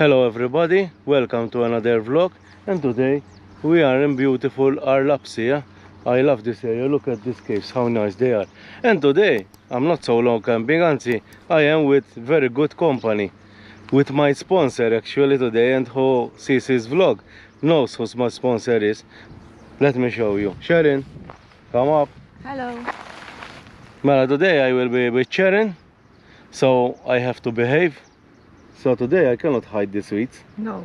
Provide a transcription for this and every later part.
Hello everybody, welcome to another vlog and today we are in beautiful Arlapsia. I love this area, look at these caves, how nice they are. And today, I'm not so long camping, Anzi, I am with very good company. With my sponsor actually today and who sees his vlog knows who my sponsor is. Let me show you. Sharon, come up. Hello. Well, today I will be with Sharon, so I have to behave. So today I cannot hide the sweets. No.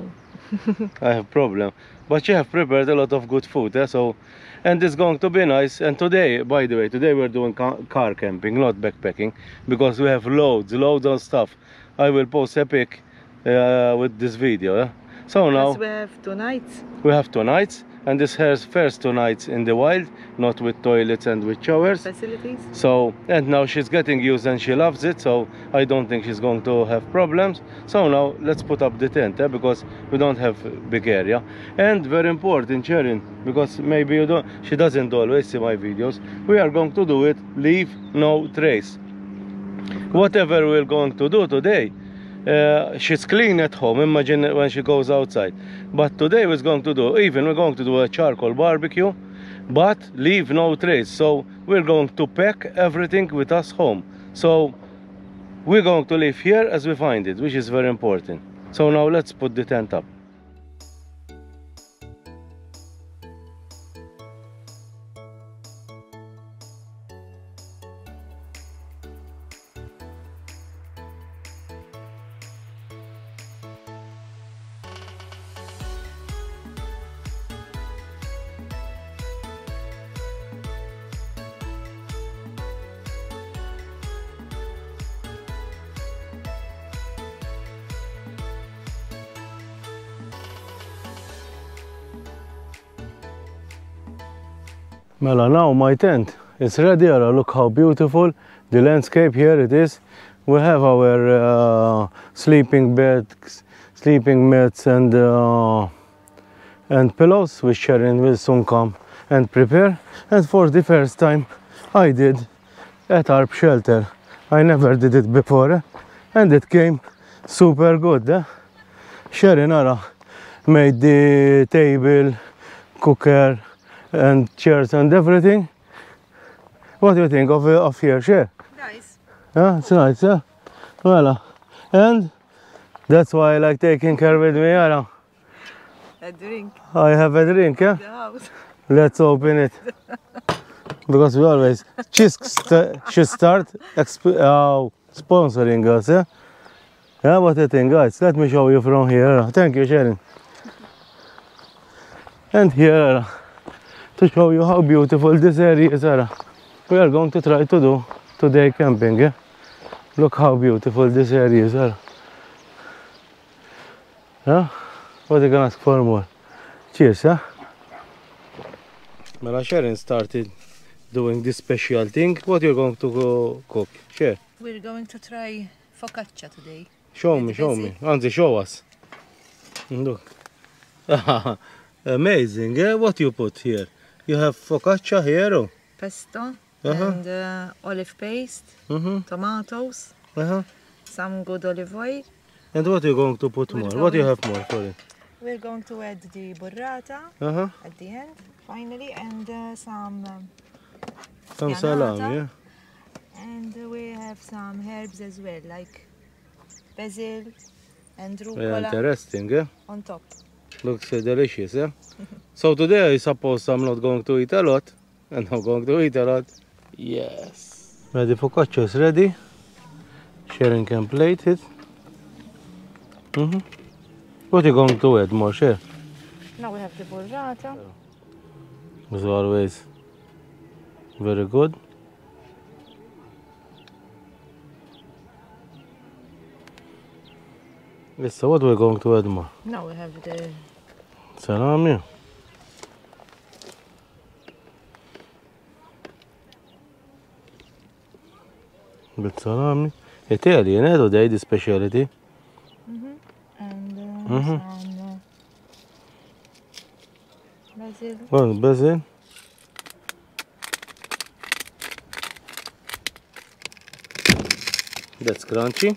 I have problem. But you have prepared a lot of good food, eh? so and it's going to be nice. And today, by the way, today we're doing car camping, not backpacking, because we have loads, loads of stuff. I will post a pic uh, with this video. Eh? So now we have two nights. we have two nights, and this has first two nights in the wild, not with toilets and with showers. Facilities. So, and now she's getting used and she loves it, so I don't think she's going to have problems. So now let's put up the tent eh, because we don't have a big area. And very important, Sharon, because maybe you don't, she doesn't always see my videos. We are going to do it, leave no trace. Whatever we're going to do today, uh, she's clean at home. Imagine when she goes outside. But today we're going to do even we're going to do a charcoal barbecue but leave no trace. So we're going to pack everything with us home. So we're going to live here as we find it which is very important. So now let's put the tent up Mela, now my tent is ready. Ara, Look how beautiful the landscape here it is. We have our uh, sleeping beds, sleeping mats and uh, and pillows which Sharon will soon come and prepare. And for the first time I did a tarp shelter. I never did it before eh? and it came super good. Eh? Sharon Ara made the table, cooker, and chairs and everything. What do you think of, uh, of here, Share? Nice. Yeah, it's nice, yeah? Well, and that's why I like taking care with me, yeah? A drink. I have a drink, yeah? The house. Let's open it. because we always, st she start exp uh, sponsoring us, yeah? Yeah, what do you think, guys? Let me show you from here. Thank you, Sharon. And here, to show you how beautiful this area is, Ara. We are going to try to do today camping, yeah? Look how beautiful this area is, Ara. Yeah? What are you can ask for more? Cheers, yeah? Mela Sharon started doing this special thing. What are you're going to go cook? Share. We're going to try focaccia today. Show me, With show me. Anzi, show us. Look. Amazing, eh? What you put here? You have focaccia here? Pesto Uh-huh. and uh, olive paste, Mm-hmm. tomatoes, Uh-huh. some good olive oil. And what are you going to put We're more? What do you have more for it? We're going to add the burrata Uh-huh. at the end, finally, and uh, some, um, Some salami, yeah? and we have some herbs as well, like basil and Yeah, interesting, yeah? on top. Looks uh, delicious, yeah? so today I suppose I'm not going to eat a lot. And I'm going to eat a lot. Yes. Ready focaccia is ready. Sharon can plate it. Mm-hmm. What are you going to add more, Share? Now we have the burrata. As always, very good. Yes, so what we're going to add more? Now we have the السلام. بالسلام. اتيالي أنا هذا دايد سبيشاليتي أها بازل بازل ذاتس كرانشي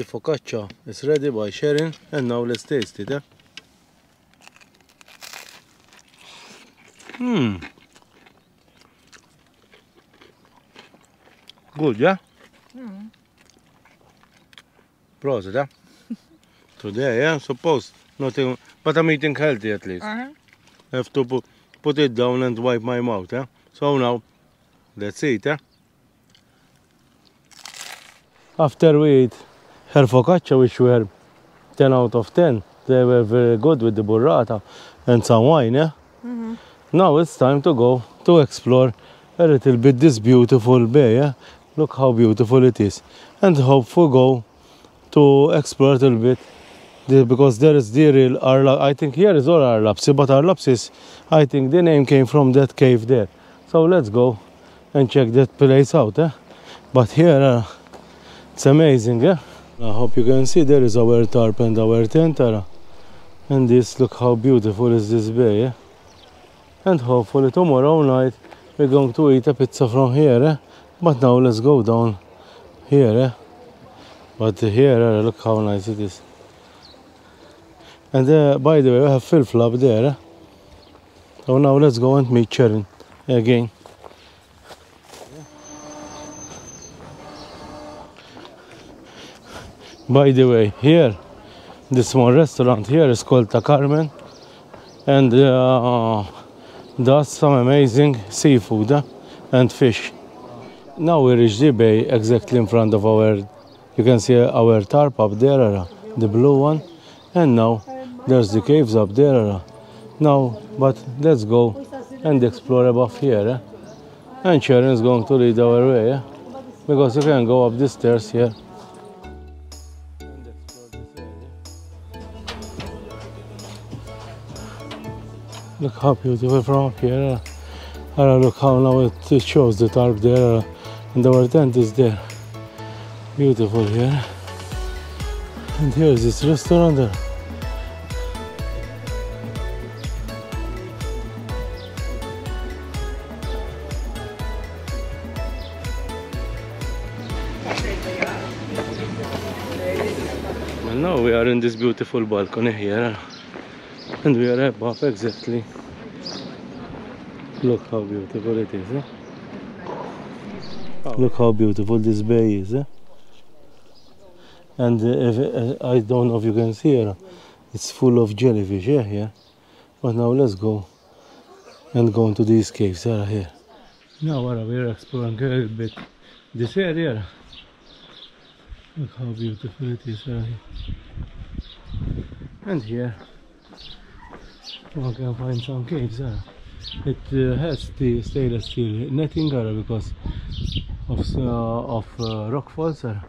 the focaccia is ready by Sharon and now let's taste it. Eh? Hmm. Good, yeah? Mm. Prosit, eh? Today, yeah, suppose nothing, but I'm eating healthy at least. Uh-huh. have to put, put it down and wipe my mouth, yeah? So now, let's eat, yeah? After we eat her focaccia, which were 10 out of 10, they were very good with the burrata and some wine, yeah? Mm-hmm. Now it's time to go to explore a little bit this beautiful bay, yeah? Look how beautiful it is. And hopefully go to explore a little bit the, because there is the real Arla. I think here is all Għar Lapsi, but Arlapsis, I think the name came from that cave there. So let's go and check that place out. Eh? But here, uh, it's amazing. Eh? I hope you can see there is our tarp and our tent. And this, look how beautiful is this bay. Eh? And hopefully tomorrow night we're going to eat a pizza from here. Eh? But now let's go down here. Eh? But here, uh, look how nice it is. And uh, by the way, we have Filfla there. Eh? So now let's go and meet Sharon again. By the way, here, this one restaurant here is called Ta Carmen and uh, does some amazing seafood eh, and fish. Now we reach the bay exactly in front of our, you can see our tarp up there, uh, the blue one, and now there's the caves up there. uh. Now, but let's go and explore above here. And Sharon is going to lead our way, because you can go up the stairs here. Look how beautiful from up here. uh. Look how now it, it shows the tarp there, uh, and our tent is there. Beautiful here. And here is this restaurant there. Well, now we are in this beautiful balcony here, and we are above exactly. Look how beautiful it is. Eh? Look how beautiful this bay is. Eh? And uh, if, uh, I don't know if you can see here, it's full of jellyfish yeah, here. But now let's go and go into these caves that are here. Now what we are exploring a little bit this area. Look how beautiful it is right. And here one can find some caves there. It uh, has the stainless steel netting there because of, uh, of uh, rock falls there.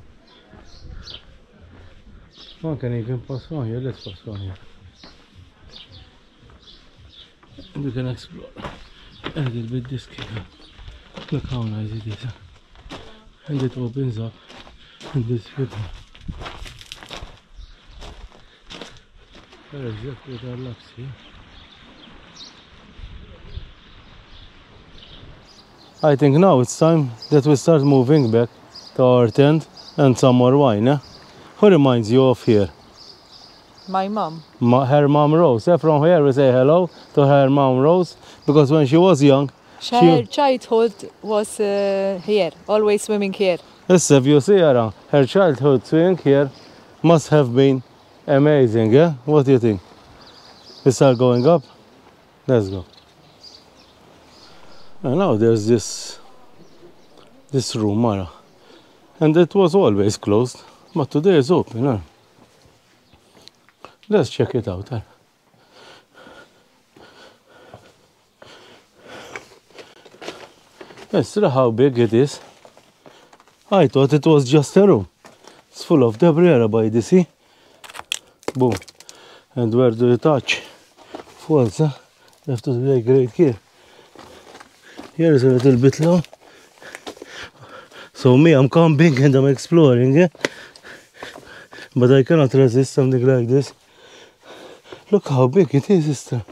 One can even pass on here, let's pass on here. And we can explore a little bit this cave. Look how nice it is. And it opens up in this river. Where is that with our locks here? I think now it's time that we start moving back to our tent and some more wine. Eh? Who reminds you of here? My mom. Ma- her mom Rose. Eh? From here we say hello to her mom Rose because when she was young, Her childhood was uh, here, always swimming here. Yes, if you see her, her childhood swimming here must have been amazing, yeah? What do you think? We start going up? Let's go. And now there's this this room. And it was always closed, but today it's open. Huh? Let's check it out. Huh? Let's see how big it is. I thought it was just a room. It's full of debris by the sea. Boom. And where do you touch? Falls, huh? You have to be right here. Here is a little bit low. So me, I'm camping and I'm exploring, yeah? But I cannot resist something like this. Look how big it is, sister.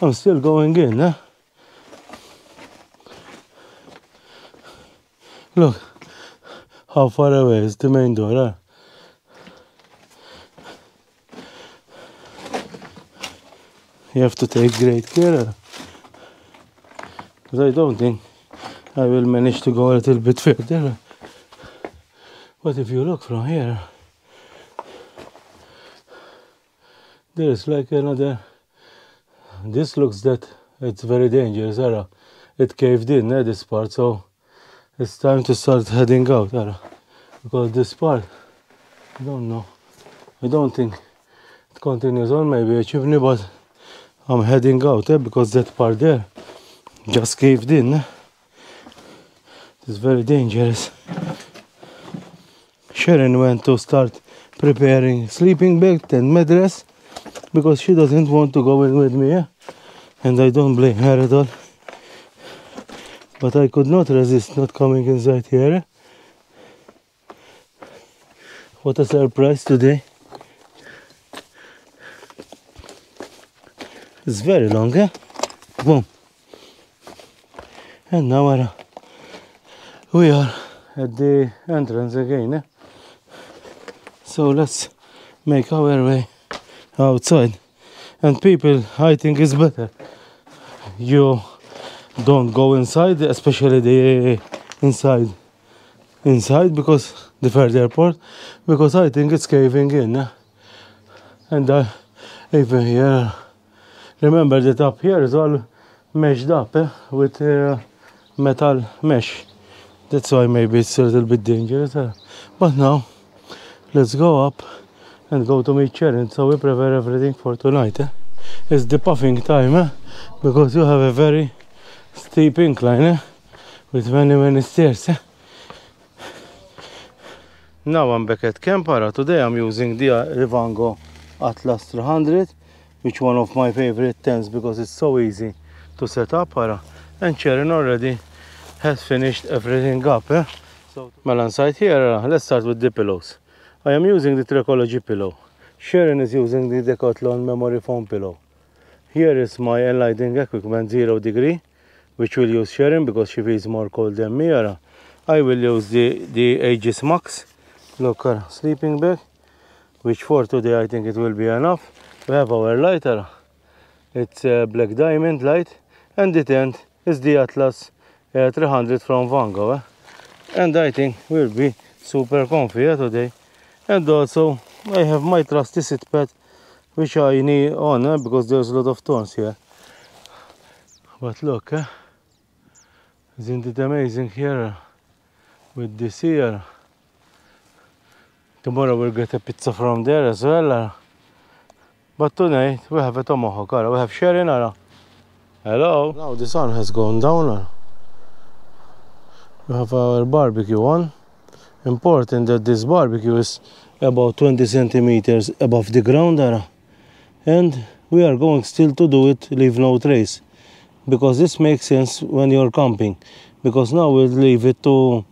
I'm still going in, huh? Look, How far away is the main door? Huh? You have to take great care. Because I don't think I will manage to go a little bit further. But if you look from here, there is like another. This looks that it's very dangerous. Ara. It caved in, eh, this part, so it's time to start heading out. Because this part, I don't know. I don't think it continues on, maybe a chimney, but I'm heading out eh, because that part there just caved in. Eh? It's very dangerous. Sharon went to start preparing sleeping bag and mattress because she doesn't want to go in with me. Eh? And I don't blame her at all. But I could not resist not coming inside here. eh? What a surprise today. It's very long, eh? Boom. And now we're, we are at the entrance again, eh? So let's make our way outside. And people, I think it's better. You don't go inside, especially the inside, inside because the third airport, because I think it's caving in. eh? And uh, even here, remember that up here is all meshed up eh, with uh, metal mesh. That's why maybe it's a little bit dangerous. eh. But now, let's go up and go to meet Sharon. So we prepare everything for tonight. Eh? It's the puffing time eh? because you have a very steep incline eh? with many, many stairs. Eh? Now I'm back at Kempara. Today I'm using the uh, Rivango Atlas 300, which one of my favorite tents because it's so easy to set up. Ara. And Sharon already has finished everything up. Eh? So, well, inside here, let's start with the pillows. I am using the Trekology pillow. Sharon is using the Decathlon memory foam pillow. Here is my Enlightened Equipment zero degree, which will use Sharon because she feels more cold than me. Ara. I will use the, the Aegis Max locker sleeping bag, which for today I think it will be enough. We have our lighter. It's a black diamond light, and the tent is the Atlas uh, 300 from Vango. eh? And I think we'll be super comfy eh, today. And also, I have my trusty sit pad, which I need on eh, because there's a lot of thorns here. But look, eh? isn't it amazing here eh? with this here? Eh? Tomorrow we'll get a pizza from there as well. eh? But tonight we have a tomahawk. We have Sharon. eh? Hello. Now the sun has gone down. We have our barbecue on. Important that this barbecue is about 20 centimeters above the ground. And we are going still to do it, leave no trace. Because this makes sense when you're camping. Because now we'll leave it to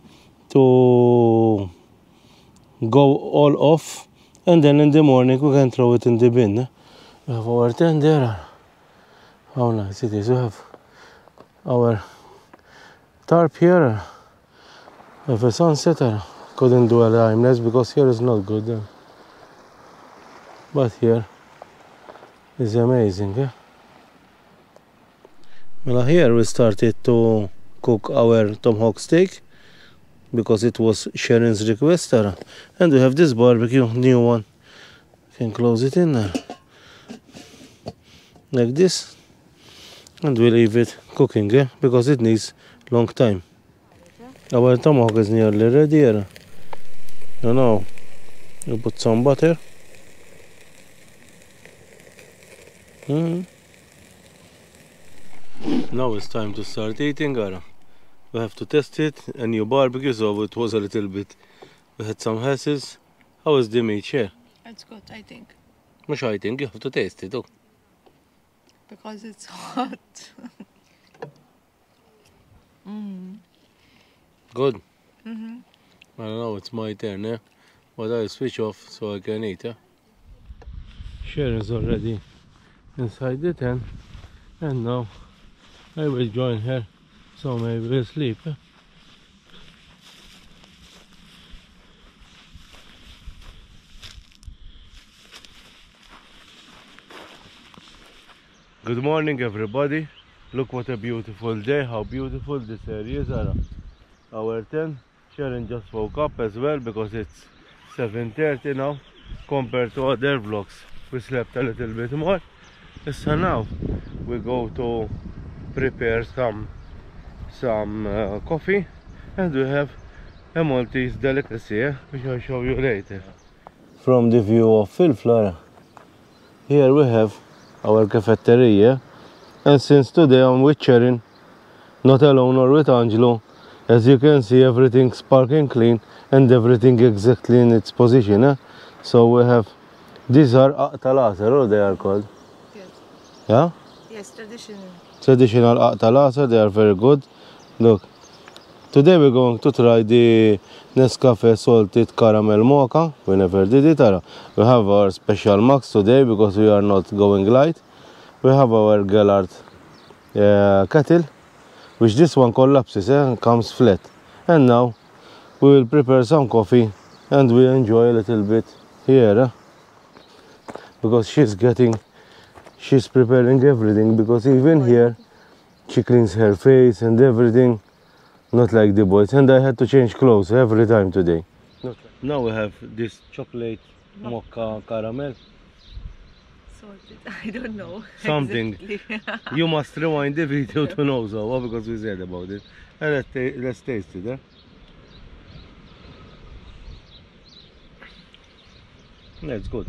to go all off and then in the morning we can throw it in the bin. We have our tent there. How nice it is. We have our tarp here. We have a sunsetter. Couldn't do a limeless because here is not good. eh? But here is amazing. Eh? Well, here we started to cook our tomahawk steak because it was Sharon's request. And we have this barbecue, new one. Can close it in there. Like this. And we leave it cooking, eh? Because it needs long time. Our tomahawk is nearly ready here. You know, you put some butter. Mhm. Now it's time to start eating, Ara. We have to test it. A new barbecue, so it was a little bit. We had some hassles. How is the meat here? It's good, I think, مش I think you have to taste it. Oh. Because it's hot. mm. Good. hmm I don't know, it's my turn, eh? But I'll switch off so I can eat, eh? Sharon's already inside the tent, and now I will join her, so maybe we'll sleep. Eh? Good morning everybody. Look what a beautiful day, how beautiful this area is. Our 10. Sharon just woke up as well because it's 7.30 now compared to other vlogs. We slept a little bit more. So now we go to prepare some some uh, coffee and we have a Maltese delicacy eh, which I'll show you later. From the view of Filfla, here we have our cafeteria and since today I'm with Sharon, not alone or with Angelo, as you can see everything's sparkling clean and everything exactly in its position. Eh? So we have, these are talaser, they are called. Yes. Yeah? Yes, traditional. Traditional talaser, they are very good. Look, today we're going to try the Nescafe salted caramel mocha. We never did it. We have our special max today because we are not going light. We have our Gellard uh, kettle, which this one collapses eh, and comes flat. And now we will prepare some coffee and we enjoy a little bit here eh? because she's getting she's preparing everything because even here she cleans her face and everything not like the boys and I had to change clothes every time today now we have this chocolate mocha caramel Salted. I don't know. Something. exactly. you must rewind the video to know so What because we said about it and let's, ta- let's taste it eh? Yeah, it's good.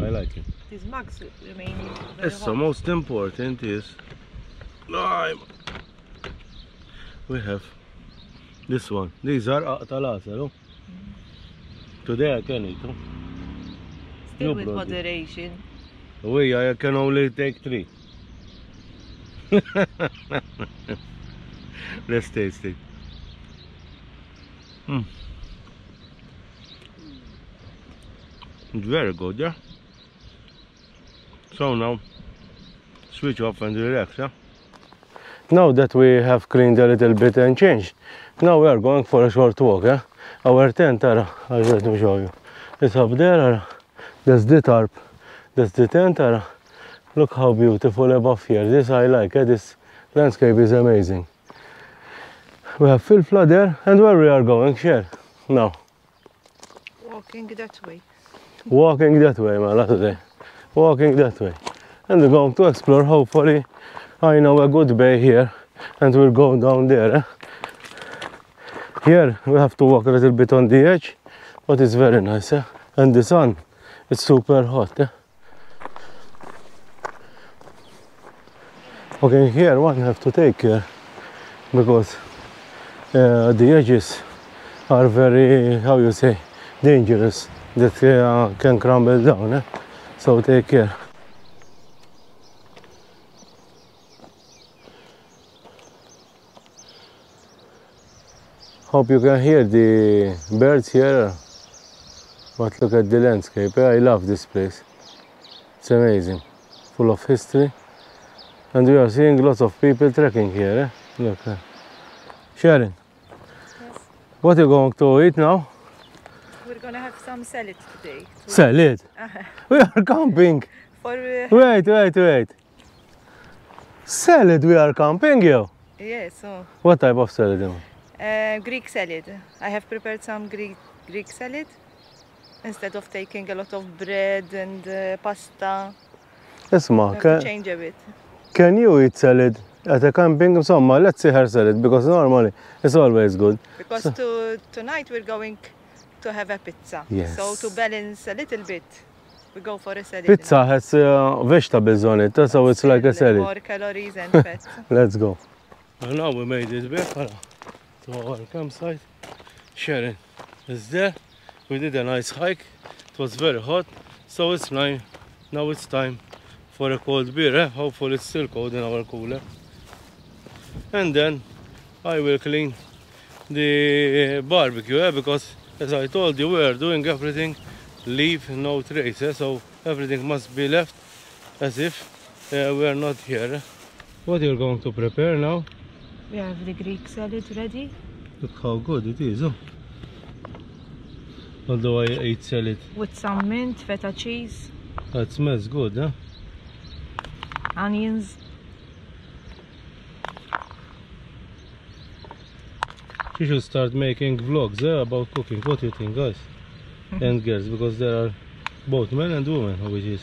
I like it. These mugs remain very Yes, the most important is lime. We have this one. These are talasa, no? Today I can eat. No? Still you with brought it. moderation. We I can only take three. Let's taste it. Mm. It's very good, yeah? So now, switch off and relax, yeah? Now that we have cleaned a little bit and changed, now we are going for a short walk, yeah? Our tent, I'll let me show you. It's up there, Ara. That's the tarp. That's the tent, Ara. Look how beautiful above here. This I like? This landscape is amazing. We have Filfla there, and where we are going, share. Now, Walking that way. walking that way, Mala, today. Walking that way. And we're going to explore, hopefully, I know a good bay here, and we'll go down there. eh? Here, we have to walk a little bit on the edge, but it's very nice, eh? And the sun, it's super hot, eh? Okay, here one have to take care because uh, the edges are very, how you say, dangerous that uh, can crumble down. Eh? So take care. Hope you can hear the birds here. But look at the landscape. eh? I love this place. It's amazing, full of history. And we are seeing lots of people trekking here. Eh? Look. eh. Sharon, Yes. what are you going to eat now? We're gonna have some salad today. Salad. Uh-huh. We are camping. For uh, Wait, wait, wait. Salad, we are camping, yo. yeah, so What type of salad? Uh, Greek salad. I have prepared some Greek, Greek salad instead of taking a lot of bread and uh, pasta. Esma, can, change a bit. Can you eat salad? At a camping, so let's say her salad because normally it's always good. Because so. to, tonight we're going to have a pizza. Yes. So to balance a little bit, we go for a salad. Pizza now. has uh, vegetables on it, so it's like a salad. More calories and fat. let's go. And now we made it better to our campsite. Sharon is there. We did a nice hike. It was very hot, so it's nine. Now it's time for a cold beer. Eh? Hopefully it's still cold in our cooler. And then I will clean the barbecue eh? because as I told you we are doing everything leave no trace eh? so everything must be left as if uh, we are not here. What you're going to prepare now? We have the Greek salad ready. Look how good it is. Oh. Although I ate salad, with some mint, feta cheese. that smells good, huh? onions. She should start making vlogs eh, about cooking. What do you think, guys and girls? Because there are both men and women, which is.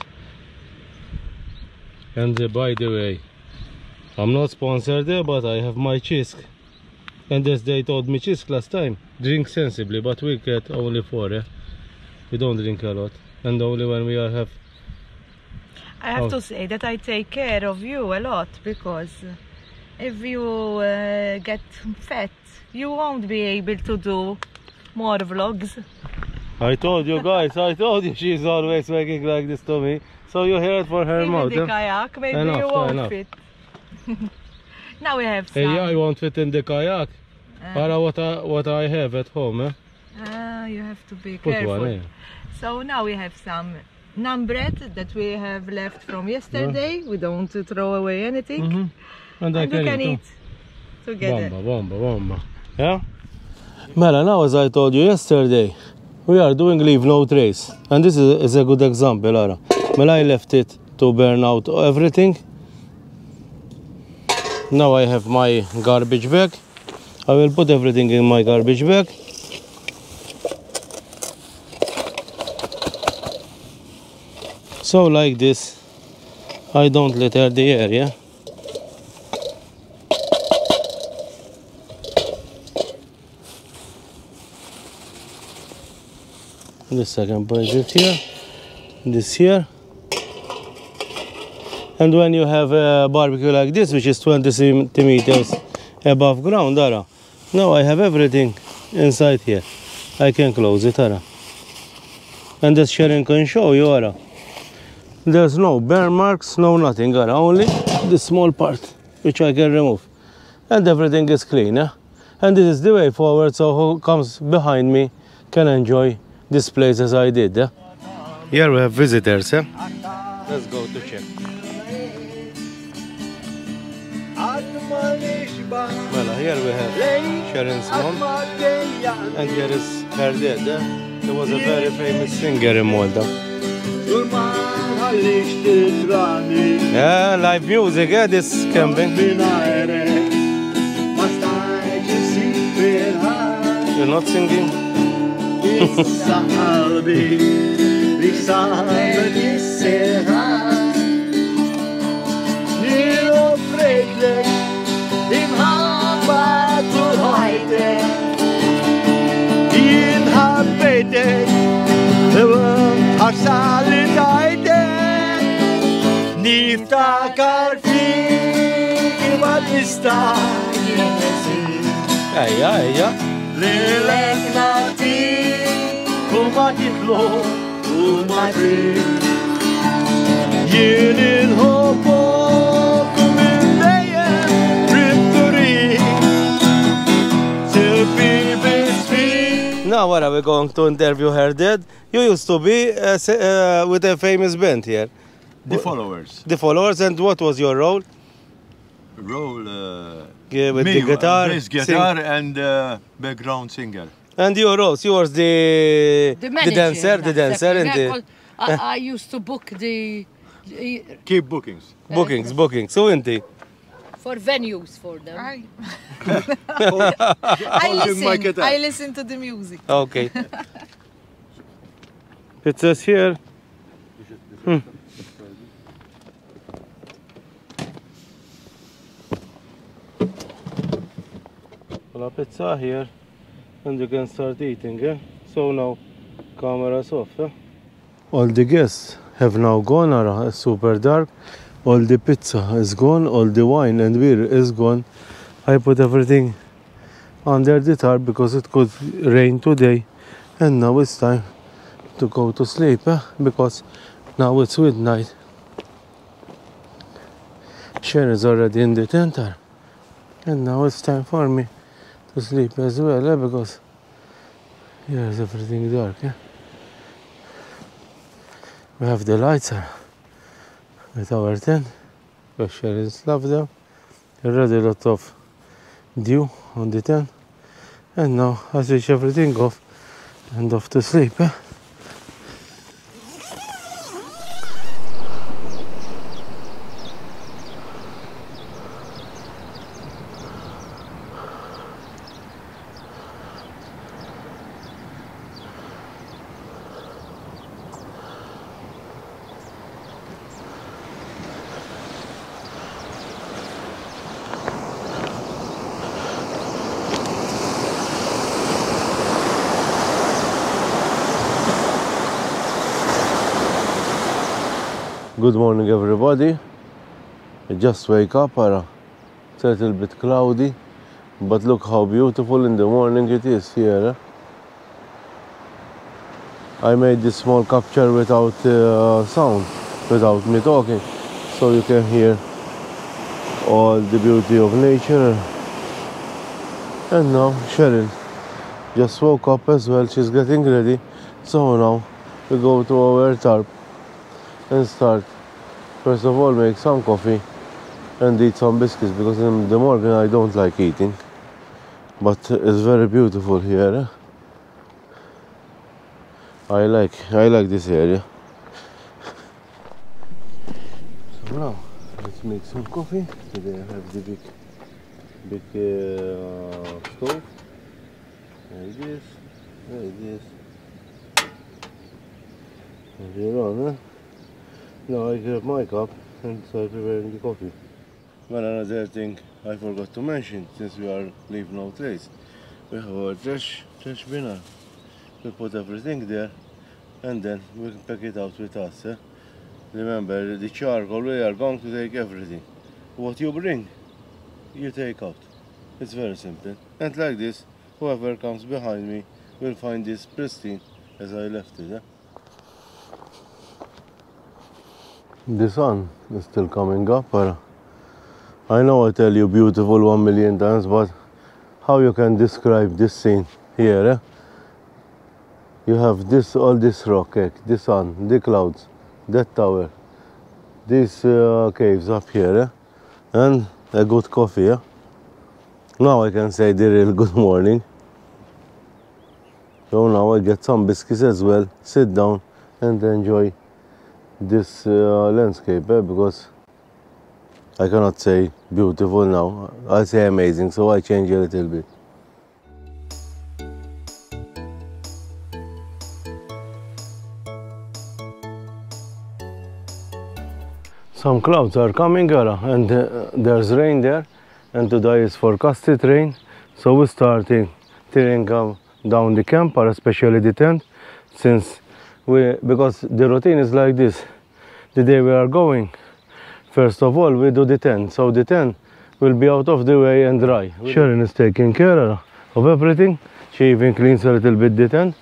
And uh, by the way, I'm not sponsored there, but I have my Cisk. And as they told me Cisk last time, drink sensibly, but we get only four. Eh? We don't drink a lot, and only when we are have. I have Oh. to say that I take care of you a lot because if you uh, get fat, you won't be able to do more vlogs. I told you guys, I told you she's always making like this to me. So you hear it for her Even mouth. the eh? kayak, maybe Enough, you won't enough. fit. Now we have some. Hey, I won't fit in the kayak. uh, Para what I, what I have at home, eh? ah, you have to be Put careful. one, eh? So now we have some naan bread that we have left from yesterday. We don't throw away anything. Mhm. And I And we can eat. eat together. Bomba, bomba, bomba. Yeah? Mela, now as I told you yesterday, we are doing leave no trace. And this is, is a good example, Ara. Mela, I left it to burn out everything. Now I have my garbage bag. I will put everything in my garbage bag. So like this, I don't litter the area. This I can put it here, this here. And when you have a barbecue like this, which is 20 centimeters above ground, Ara, now I have everything inside here. I can close it, Ara. And as Sharon can show you, Ara, there's no burn marks, no nothing, Ara, only the small part, which I can remove. And everything is clean, yeah? And this is the way forward, so who comes behind me can enjoy this place as I did, yeah? Here we have visitors, yeah? Let's go to check. Well, here we have Sharon's mom, and here is her dad? He was a very famous singer in Malta. Yeah, live music, yeah, this camping. You're not singing? Niftakar fi Batista Yeah, yeah, yeah. Lelek nati Kumatitlo Kumati Yinin hopo Now, what are we going to interview her dad? You used to be uh, uh, with a famous band here. The followers. The followers, and what was your role? Role. Uh, Yeah, with me, the guitar. bass sing- guitar, and uh, background singer. And your roles, you was the, The manager. dancer, the dancer, and the Yeah, 'cause I, I used to book the, the- Keep bookings. bookings, bookings. So, inti. For venues for them. I, I listen. I listen to the music. Okay. it says here. Hmm. Well, a pizza here, and you can start eating. Yeah? So now, camera's off. Yeah? All the guests have now gone. Ara, It's uh, super dark. All the pizza is gone. All the wine and beer is gone. I put everything under the tarp because it could rain today and now it's time to go to sleep eh? because now it's midnight Sharon is already in the tent eh? and now it's time for me to sleep as well eh? because here is everything dark eh? we have the lights eh? With our tent because Sharon's love them already a lot of dew on the tent and now I switch everything off and off to sleep. Eh? Good morning, everybody. I just wake up. It's a little bit cloudy, but look how beautiful in the morning it is here. eh? I made this small capture without uh, sound, without me talking, so you can hear all the beauty of nature. And now Cheryl just woke up as well. She's getting ready. So now we go to our tarp and start. First of all, make some coffee and eat some biscuits because in the morning I don't like eating. But it's very beautiful here. I like I like this area. So now let's make some coffee. Today I have the big big uh, stove. Like this, like this. And here on? Now I grab my cup and start preparing the coffee. Well, another thing I forgot to mention since we are leaving no trace, We have our trash, trash binner. We put everything there and then we can pack it out with us. Eh? Remember, the charcoal, we are going to take everything. What you bring, you take out. It's very simple. And like this, whoever comes behind me will find this pristine as I left it. Eh? The sun is still coming up. But I know I tell you beautiful one million times, but how you can describe this scene here? Eh? You have this, all this rock, eh? the sun, the clouds, that tower, these uh, caves up here, eh? and a good coffee. Eh? Now I can say the real good morning. So now I get some biscuits as well, sit down and enjoy this uh, landscape eh? because I cannot say beautiful now. I say amazing, so I change a little bit. Some clouds are coming, and uh, there's rain there, and today is forecasted rain. So we're starting tearing down the camp, or especially the tent, since we because the routine is like this. The day we are going, first of all we do the tent, so the tent will be out of the way and dry. Sharon is taking care of everything. She even cleans a little bit the tent,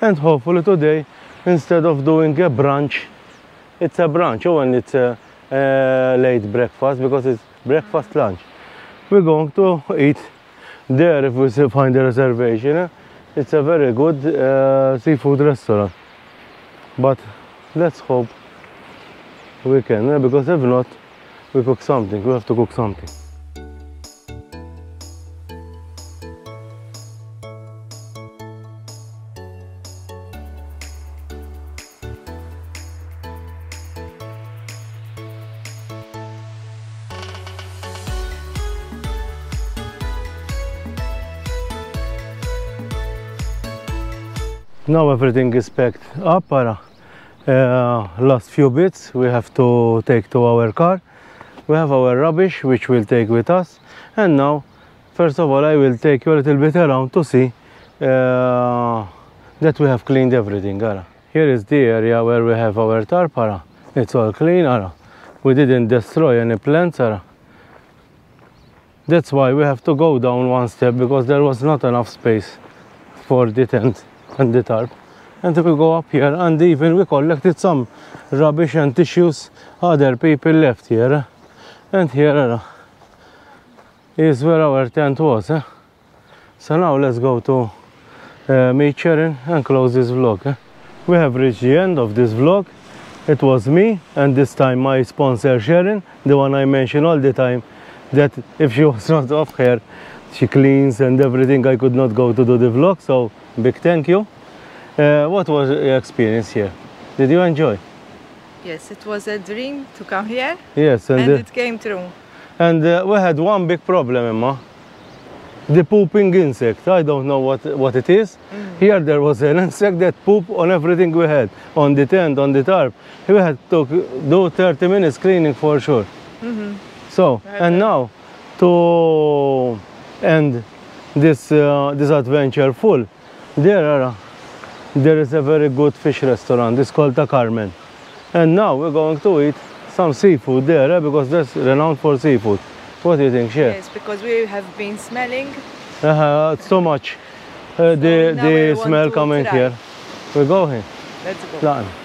and hopefully today, instead of doing a brunch, it's a brunch oh, and it's a, uh late breakfast because it's breakfast lunch. We're going to eat there if we find a reservation. eh? It's a very good uh, seafood restaurant. But let's hope we can, because if not, we cook something. We have to cook something. Now everything is packed up. Uh, last few bits we have to take to our car. We have our rubbish which we'll take with us. And now, first of all, I will take you a little bit around to see uh, that we have cleaned everything. Ara. Here is the area where we have our tarp. Ara. It's all clean. Ara. We didn't destroy any plants. Ara. That's why we have to go down one step because there was not enough space for the tent and the tarp. And we go up here and even we collected some rubbish and tissues other people left here. And here uh, where our tent was. eh? So now let's go to uh, meet Sharon and close this vlog. eh? We have reached the end of this vlog. It was me and this time my sponsor Sharon, the one I mention all the time that if she was not off here, she cleans and everything. I could not go to do the vlog, so big thank you. Uh, what was your experience here? Did you enjoy? Yes, it was a dream to come here Yes, and, and uh, it came true. and uh, we had one big problem, Emma. The pooping insect. I don't know what what it is. Here there was an insect that poop on everything we had, on the tent, on the tarp. We had to do 30 minutes cleaning for sure. So, and now to end this uh, this adventure full, there are there is a very good fish restaurant. It's called the Carmen. And now we're going to eat some seafood there eh, because that's renowned for seafood. What do you think? Yes, because we have been smelling. Uh, it's too much. Uh, the the smell coming try. here. We're going. Let's go. Done.